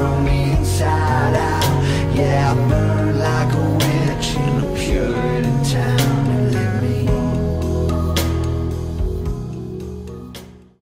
from inside out. Yeah, I burn like a wind